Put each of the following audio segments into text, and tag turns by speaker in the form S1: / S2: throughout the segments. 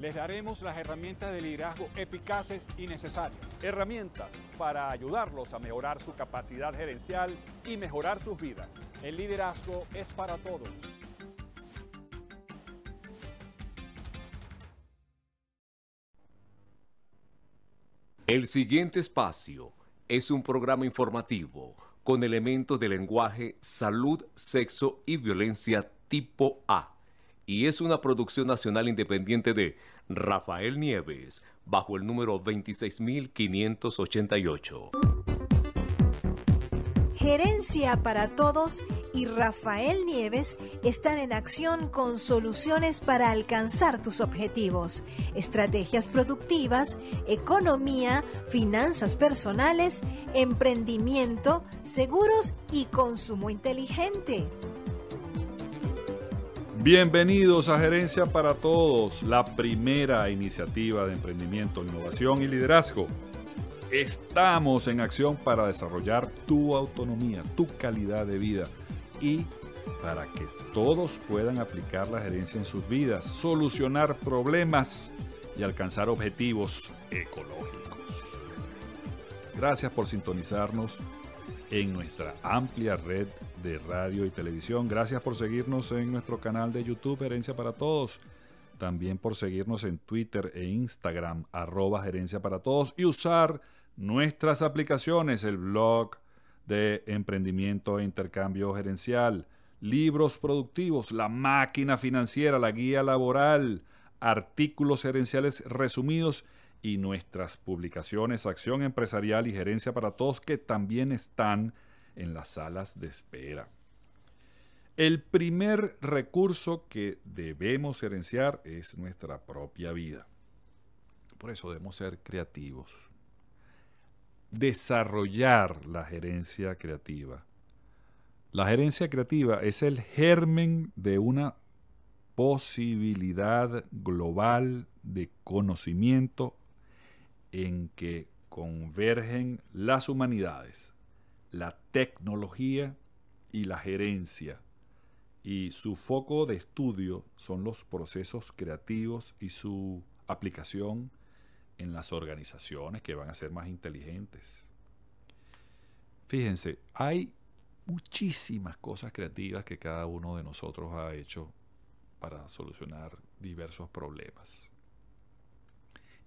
S1: les daremos las herramientas de liderazgo eficaces y necesarias.
S2: Herramientas para ayudarlos a mejorar su capacidad gerencial y mejorar sus vidas.
S1: El liderazgo es para todos.
S3: El siguiente espacio es un programa informativo con elementos de lenguaje, salud, sexo y violencia tipo A y es una producción nacional independiente de Rafael Nieves, bajo el número 26588.
S4: Gerencia para Todos y Rafael Nieves están en acción con soluciones para alcanzar tus objetivos, estrategias productivas, economía, finanzas personales, emprendimiento, seguros y consumo inteligente.
S5: Bienvenidos a Gerencia para Todos, la primera iniciativa de emprendimiento, innovación y liderazgo. Estamos en acción para desarrollar tu autonomía, tu calidad de vida y para que todos puedan aplicar la gerencia en sus vidas, solucionar problemas y alcanzar objetivos ecológicos. Gracias por sintonizarnos en nuestra amplia red de radio y televisión. Gracias por seguirnos en nuestro canal de YouTube Gerencia para Todos. También por seguirnos en Twitter e Instagram, arroba Gerencia para Todos. Y usar nuestras aplicaciones, el blog de emprendimiento e intercambio gerencial, libros productivos, la máquina financiera, la guía laboral, artículos gerenciales resumidos y nuestras publicaciones Acción Empresarial y Gerencia para Todos que también están en las salas de espera. El primer recurso que debemos gerenciar es nuestra propia vida. Por eso debemos ser creativos. Desarrollar la gerencia creativa. La gerencia creativa es el germen de una posibilidad global de conocimiento en que convergen las humanidades, la tecnología y la gerencia. Y su foco de estudio son los procesos creativos y su aplicación en las organizaciones que van a ser más inteligentes. Fíjense, hay muchísimas cosas creativas que cada uno de nosotros ha hecho para solucionar diversos problemas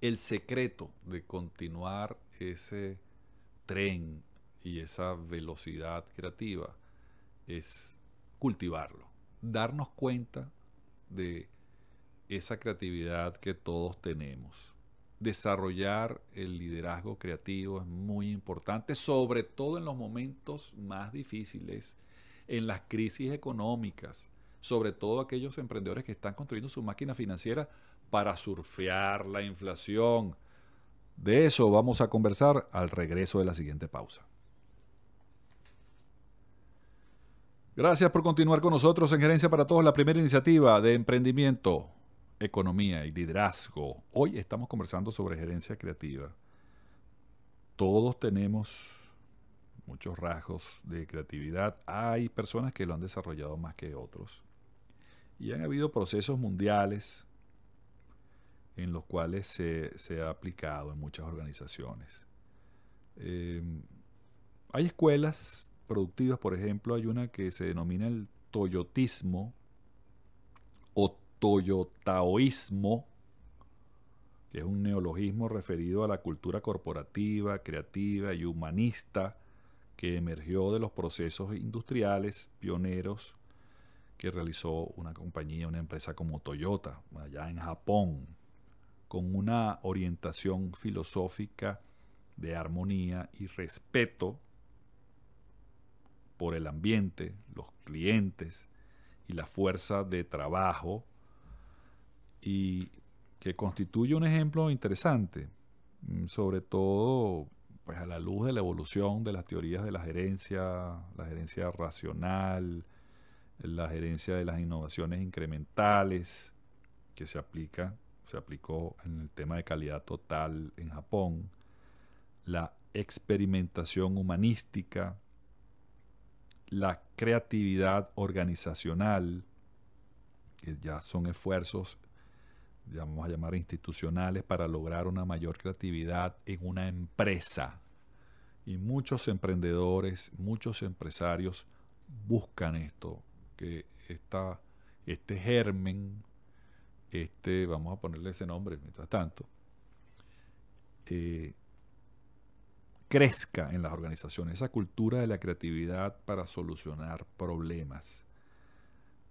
S5: el secreto de continuar ese tren y esa velocidad creativa es cultivarlo, darnos cuenta de esa creatividad que todos tenemos. Desarrollar el liderazgo creativo es muy importante, sobre todo en los momentos más difíciles, en las crisis económicas, sobre todo aquellos emprendedores que están construyendo su máquina financiera para surfear la inflación. De eso vamos a conversar al regreso de la siguiente pausa. Gracias por continuar con nosotros en Gerencia para Todos, la primera iniciativa de emprendimiento, economía y liderazgo. Hoy estamos conversando sobre gerencia creativa. Todos tenemos muchos rasgos de creatividad. Hay personas que lo han desarrollado más que otros. Y han habido procesos mundiales en los cuales se, ha aplicado en muchas organizaciones. Em, hay escuelas productivas, por ejemplo, hay una que se denomina el toyotismo o toyotaoísmo, que es un neologismo referido a la cultura corporativa, creativa y humanista que emergió de los procesos industriales pioneros que realizó una compañía, una empresa como Toyota, allá en Japón, con una orientación filosófica de armonía y respeto por el ambiente, los clientes y la fuerza de trabajo y que constituye un ejemplo interesante, mm, sobre todo pues a la luz de la evolución de las teorías de la gerencia, la gerencia racional, la gerencia de las innovaciones incrementales, que se aplica, se aplicó en el tema de calidad total en Japón, la experimentación humanística, la creatividad organizacional, que ya son esfuerzos, vamos a llamar institucionales, para lograr una mayor creatividad en una empresa. Y muchos emprendedores, muchos empresarios buscan esto, que este germen, este, vamos a ponerle ese nombre mientras tanto, eh, crezca en las organizaciones, esa cultura de la creatividad para solucionar problemas.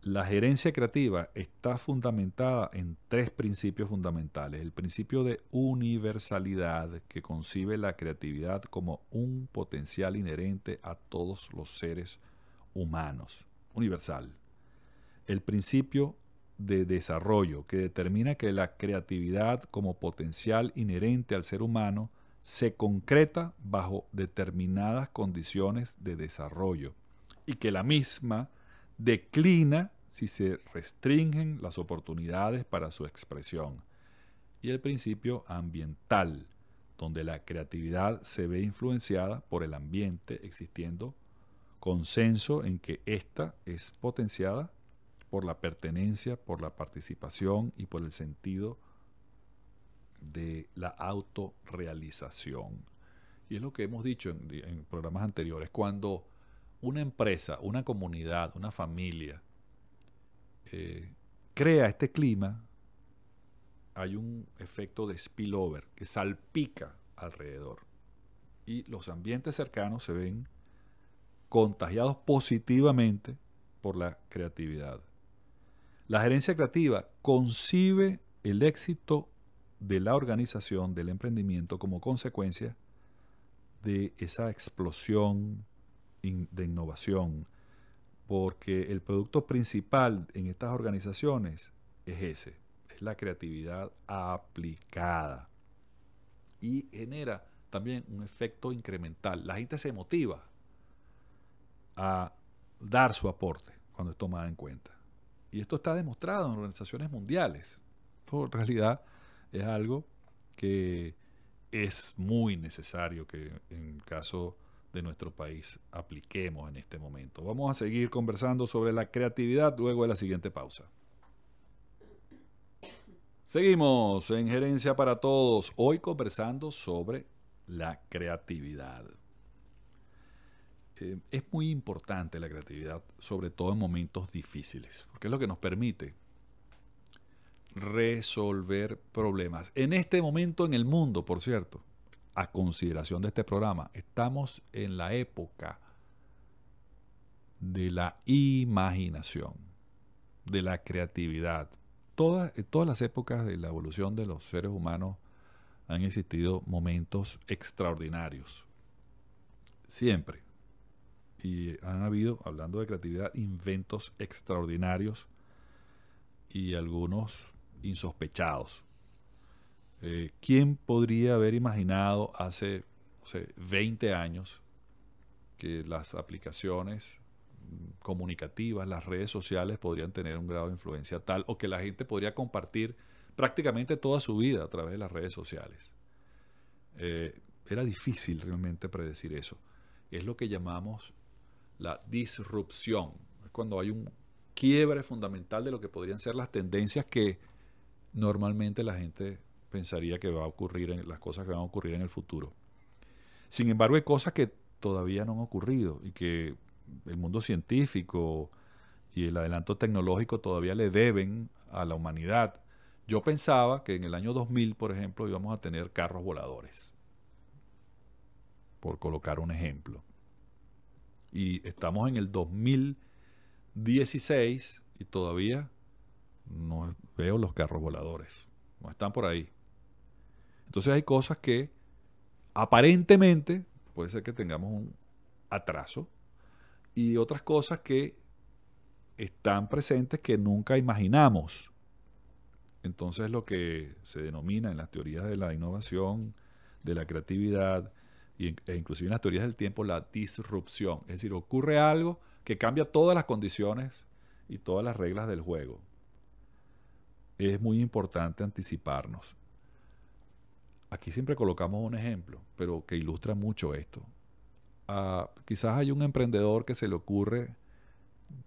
S5: La gerencia creativa está fundamentada en tres principios fundamentales. El principio de universalidad, que concibe la creatividad como un potencial inherente a todos los seres humanos, universal. El principio de desarrollo, que determina que la creatividad como potencial inherente al ser humano se concreta bajo determinadas condiciones de desarrollo y que la misma declina si se restringen las oportunidades para su expresión. Y el principio ambiental, donde la creatividad se ve influenciada por el ambiente existiendo consenso en que ésta es potenciada por la pertenencia, por la participación y por el sentido de la autorrealización. Y es lo que hemos dicho en, programas anteriores, cuando una empresa, una comunidad, una familia eh, crea este clima, hay un efecto de spillover que salpica alrededor. Y los ambientes cercanos se ven contagiados positivamente por la creatividad. La gerencia creativa concibe el éxito de la organización del emprendimiento como consecuencia de esa explosión de innovación, porque el producto principal en estas organizaciones es ese, es la creatividad aplicada y genera también un efecto incremental. La gente se motiva a dar su aporte cuando es tomada en cuenta. Y esto está demostrado en organizaciones mundiales. en realidad es algo que es muy necesario que en caso de nuestro país apliquemos en este momento. Vamos a seguir conversando sobre la creatividad luego de la siguiente pausa. Seguimos en Gerencia para Todos, hoy conversando sobre la creatividad. Eh, es muy importante la creatividad, sobre todo en momentos difíciles, porque es lo que nos permite resolver problemas. En este momento en el mundo, por cierto, a consideración de este programa, estamos en la época de la imaginación, de la creatividad. Todas, todas las épocas de la evolución de los seres humanos han existido momentos extraordinarios. Siempre. Y han habido, hablando de creatividad, inventos extraordinarios y algunos insospechados. Eh, ¿Quién podría haber imaginado hace 20 años que las aplicaciones comunicativas, las redes sociales podrían tener un grado de influencia tal o que la gente podría compartir prácticamente toda su vida a través de las redes sociales? Eh, era difícil realmente predecir eso. Es lo que llamamos la disrupción. Es cuando hay un quiebre fundamental de lo que podrían ser las tendencias que normalmente la gente pensaría que va a ocurrir en las cosas que van a ocurrir en el futuro. Sin embargo, hay cosas que todavía no han ocurrido y que el mundo científico y el adelanto tecnológico todavía le deben a la humanidad. Yo pensaba que en el año 2000, por ejemplo, íbamos a tener carros voladores, por colocar un ejemplo. Y estamos en el 2016 y todavía no veo los carros voladores. No están por ahí. Entonces hay cosas que aparentemente puede ser que tengamos un atraso y otras cosas que están presentes que nunca imaginamos. Entonces lo que se denomina en las teorías de la innovación, de la creatividad, e inclusive en las teorías del tiempo, la disrupción. Es decir, ocurre algo que cambia todas las condiciones y todas las reglas del juego. Es muy importante anticiparnos. Aquí siempre colocamos un ejemplo, pero que ilustra mucho esto. Ah, quizás hay un emprendedor que se le ocurre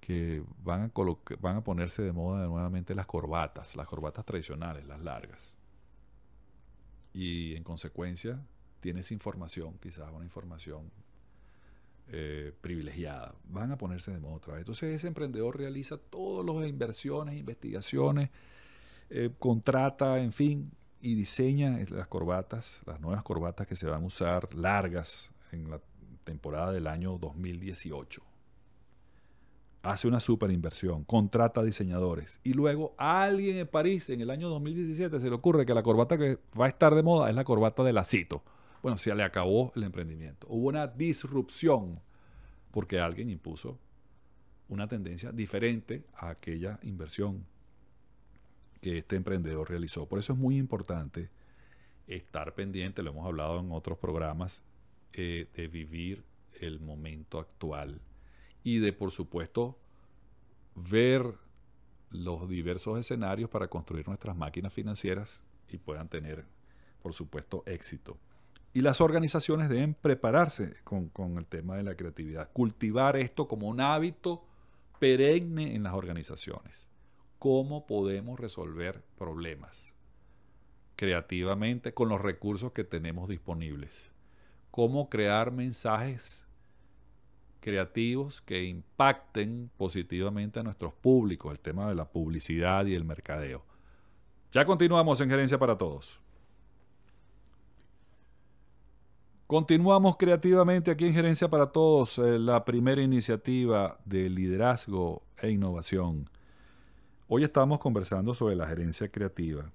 S5: que van a, van a ponerse de moda nuevamente las corbatas, las corbatas tradicionales, las largas. Y en consecuencia tienes información, quizás una información eh, privilegiada. Van a ponerse de moda otra vez. Entonces ese emprendedor realiza todas las inversiones, investigaciones, eh, contrata, en fin, y diseña las corbatas, las nuevas corbatas que se van a usar largas en la temporada del año 2018. Hace una super inversión, contrata diseñadores y luego a alguien en París en el año 2017 se le ocurre que la corbata que va a estar de moda es la corbata de lacito. Bueno, se le acabó el emprendimiento. Hubo una disrupción porque alguien impuso una tendencia diferente a aquella inversión que este emprendedor realizó. Por eso es muy importante estar pendiente, lo hemos hablado en otros programas, eh, de vivir el momento actual y de, por supuesto, ver los diversos escenarios para construir nuestras máquinas financieras y puedan tener, por supuesto, éxito. Y las organizaciones deben prepararse con, el tema de la creatividad, cultivar esto como un hábito perenne en las organizaciones. ¿Cómo podemos resolver problemas creativamente con los recursos que tenemos disponibles? cómo crear mensajes creativos que impacten positivamente a nuestros públicos, el tema de la publicidad y el mercadeo. Ya continuamos en Gerencia para Todos. Continuamos creativamente aquí en Gerencia para Todos, eh, la primera iniciativa de liderazgo e innovación. Hoy estamos conversando sobre la gerencia creativa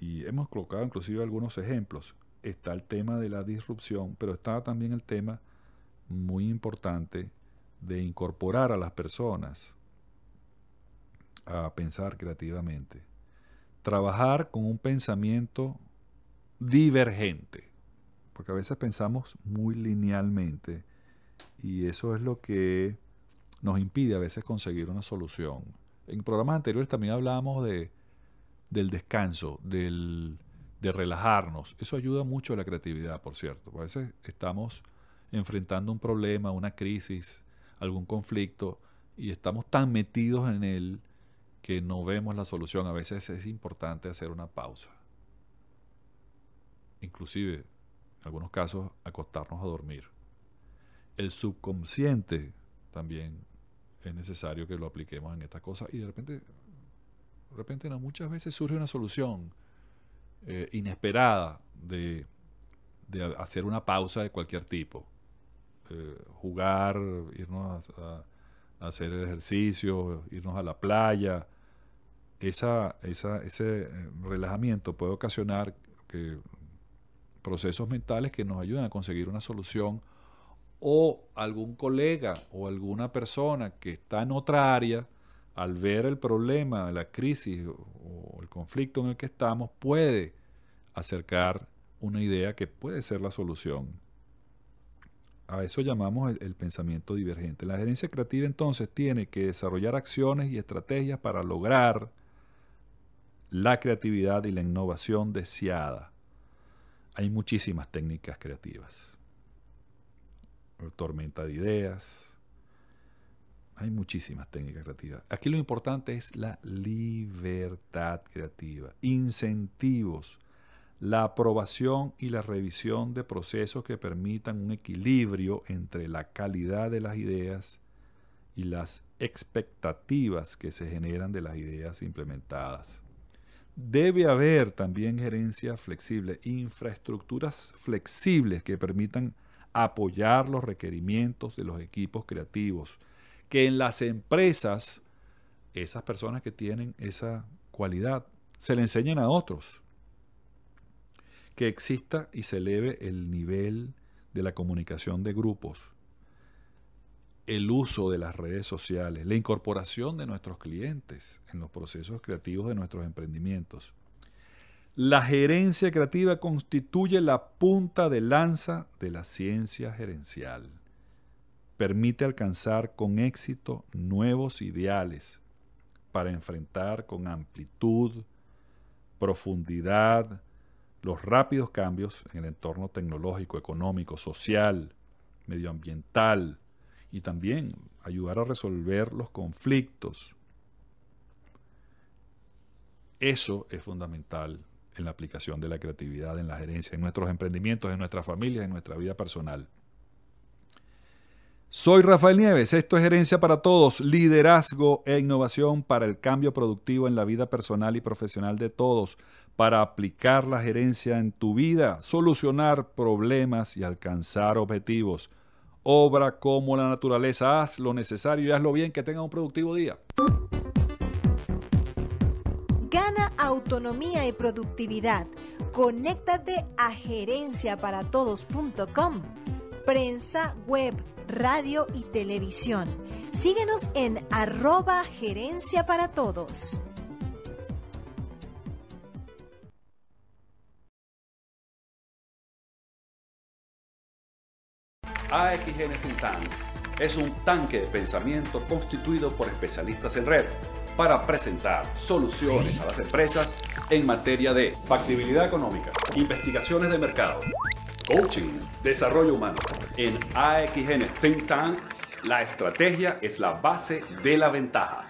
S5: y hemos colocado inclusive algunos ejemplos está el tema de la disrupción, pero está también el tema muy importante de incorporar a las personas a pensar creativamente. Trabajar con un pensamiento divergente, porque a veces pensamos muy linealmente y eso es lo que nos impide a veces conseguir una solución. En programas anteriores también hablábamos de, del descanso, del, de relajarnos. Eso ayuda mucho a la creatividad, por cierto. A veces estamos enfrentando un problema, una crisis, algún conflicto, y estamos tan metidos en él que no vemos la solución. A veces es importante hacer una pausa. Inclusive, en algunos casos, acostarnos a dormir. El subconsciente también es necesario que lo apliquemos en estas cosas y de repente, de repente muchas veces surge una solución eh, inesperada de, hacer una pausa de cualquier tipo. Eh, jugar, irnos a, hacer ejercicio, irnos a la playa. Esa, ese eh, relajamiento puede ocasionar que procesos mentales que nos ayuden a conseguir una solución o algún colega o alguna persona que está en otra área al ver el problema, la crisis o el conflicto en el que estamos, puede acercar una idea que puede ser la solución. A eso llamamos el, pensamiento divergente. La gerencia creativa entonces tiene que desarrollar acciones y estrategias para lograr la creatividad y la innovación deseada. Hay muchísimas técnicas creativas. Tormenta de ideas, hay muchísimas técnicas creativas. Aquí lo importante es la libertad creativa, incentivos, la aprobación y la revisión de procesos que permitan un equilibrio entre la calidad de las ideas y las expectativas que se generan de las ideas implementadas. Debe haber también gerencia flexible, infraestructuras flexibles que permitan apoyar los requerimientos de los equipos creativos, que en las empresas, esas personas que tienen esa cualidad, se le enseñen a otros. Que exista y se eleve el nivel de la comunicación de grupos, el uso de las redes sociales, la incorporación de nuestros clientes en los procesos creativos de nuestros emprendimientos, La gerencia creativa constituye la punta de lanza de la ciencia gerencial. Permite alcanzar con éxito nuevos ideales para enfrentar con amplitud, profundidad, los rápidos cambios en el entorno tecnológico, económico, social, medioambiental y también ayudar a resolver los conflictos. Eso es fundamental en la aplicación de la creatividad en la gerencia, en nuestros emprendimientos, en nuestras familias, en nuestra vida personal. Soy Rafael Nieves, esto es Gerencia para Todos, liderazgo e innovación para el cambio productivo en la vida personal y profesional de todos, para aplicar la gerencia en tu vida, solucionar problemas y alcanzar objetivos. Obra como la naturaleza, haz lo necesario y hazlo bien, que tenga un productivo día.
S4: Gana autonomía y productividad. Conéctate a gerenciaparatodos.com. Prensa web radio y televisión. Síguenos en arroba gerencia todos.
S6: AXN Tank es un tanque de pensamiento constituido por especialistas en red para presentar soluciones a las empresas en materia de factibilidad económica, investigaciones de mercado, coaching, desarrollo humano. En AXN Think Tank, la estrategia es la base de la ventaja.